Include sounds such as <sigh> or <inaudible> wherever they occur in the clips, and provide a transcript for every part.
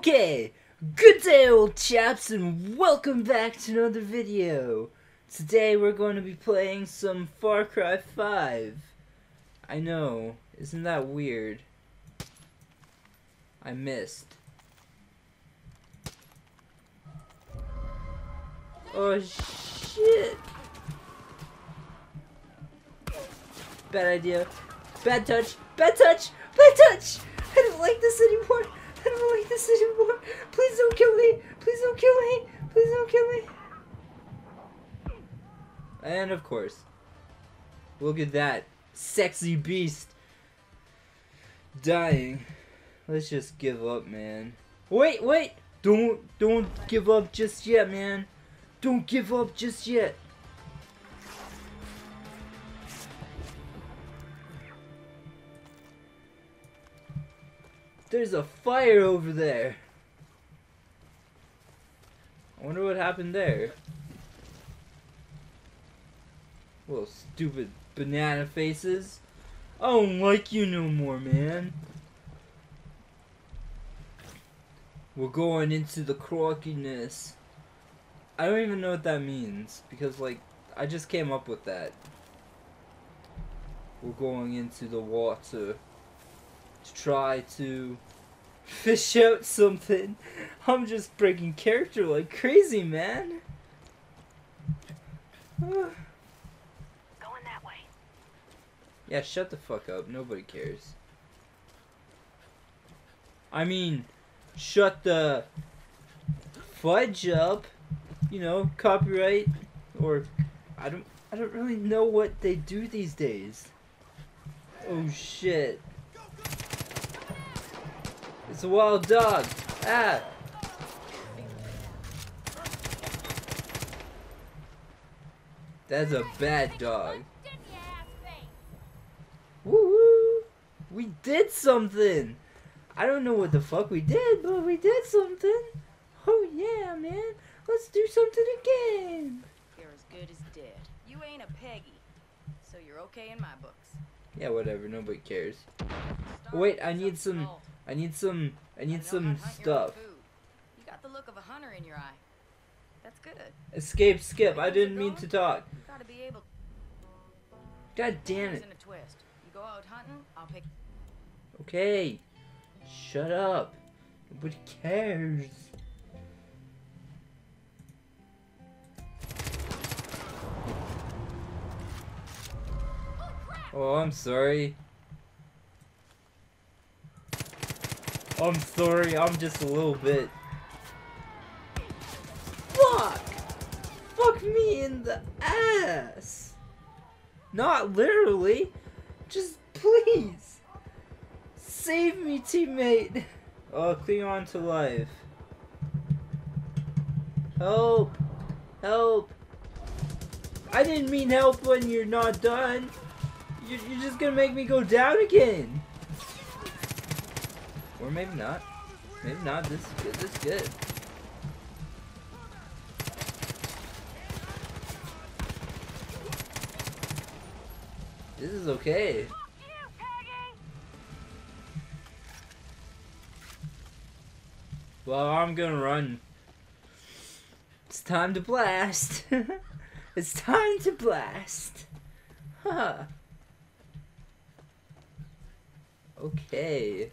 Okay, good day old chaps and welcome back to another video. Today we're going to be playing some Far Cry 5. I know, isn't that weird? I missed. Oh shit! Bad idea. Bad touch. Bad touch. Bad touch. I don't like this anymore. I don't like this anymore. Please don't kill me. Please don't kill me. Please don't kill me. And of course, look at that sexy beast dying. Let's just give up, man. Wait, wait. Don't, don't give up just yet, man. Don't give up just yet. There's a fire over there. I wonder what happened there. Little stupid banana faces. I don't like you no more, man. We're going into the crockiness. I don't even know what that means because, like, I just came up with that. We're going into the water to try to fish out something. <laughs> I'm just breaking character like crazy, man. <sighs> Going that way. Yeah, shut the fuck up. Nobody cares. I mean, shut the fudge up. You know, copyright or I don't I don't really know what they do these days. Oh shit. It's a wild dog. Ah. That's a bad dog. Woo woo! We did something! I don't know what the fuck we did, but we did something! Oh yeah, man! Let's do something again! You're as good as dead. You ain't a Peggy, so you're okay in my books. Yeah, whatever, nobody cares. Wait, I need some-. I need some, I I need know some how to hunt your own stuff. You got the look of a hunter in your eye. That's good. Escape, skip, I didn't mean to talk. You gotta be able. God damn it. In a twist. You go out hunting, I'll pick. Okay. Shut up. Nobody cares. Oh, I'm sorry. I'm sorry, I'm just a little bit. Fuck! Fuck me in the ass! Not literally. Just please. Save me, teammate! Oh, cling on to life. Help! Help! I didn't mean help when you're not done. You're, you're just gonna make me go down again. Or maybe not. Maybe not. This is good. This is good. This is okay. Well, I'm gonna run. It's time to blast. <laughs> it's time to blast. Huh. Okay.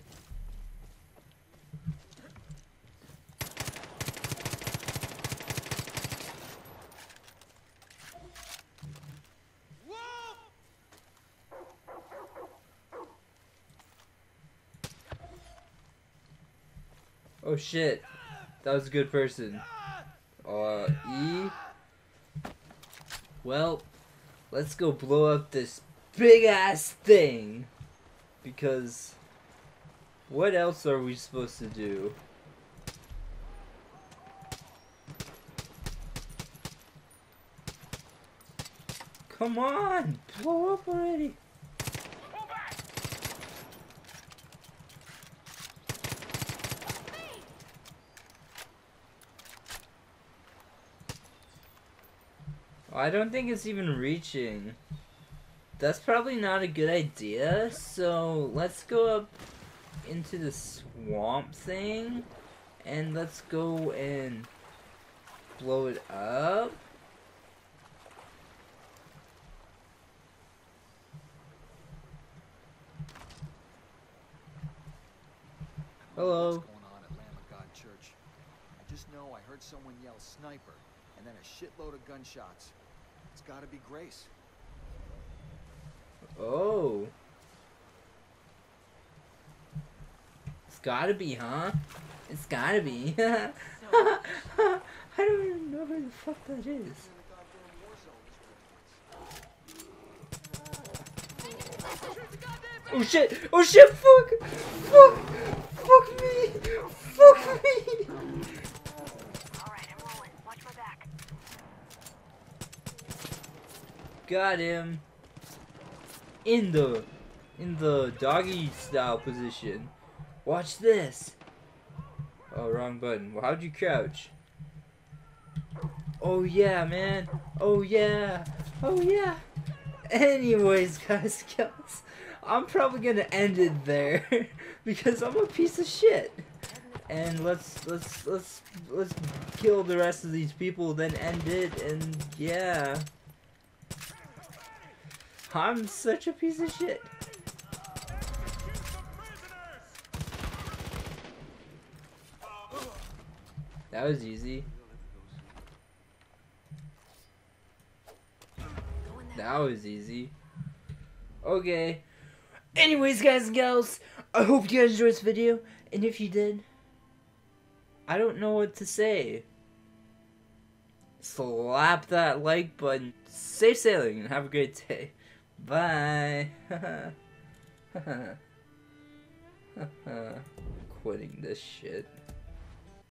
Oh shit. That was a good person. Uh, E. Well, let's go blow up this big ass thing. Because, what else are we supposed to do? Come on, blow up already. I don't think it's even reaching. That's probably not a good idea, so let's go up into the swamp thing And let's go and blow it up. Hello. What's going on at Lamb of God Church? I just know I heard someone yell sniper, and then a shitload of gunshots. It's gotta be Grace. Oh. It's gotta be, huh? It's gotta be. <laughs> I don't even know who the fuck that is. Oh shit! Oh shit! Fuck! Fuck! Fuck me! Fuck me! Got him. In the, in the doggy style position. Watch this. Oh, wrong button. Well, how'd you crouch? Oh yeah, man. Oh yeah. Oh yeah. <laughs> Anyways, guys, <laughs> girls, I'm probably gonna end it there <laughs> because I'm a piece of shit. And let's let's let's let's kill the rest of these people, then end it, and yeah. I'm such a piece of shit. That was easy. That was easy. Okay. Anyways, guys and gals, I hope you guys enjoyed this video. And if you did, I don't know what to say. Slap that like button. Safe sailing and have a great day. Bye. <laughs> Quitting this shit.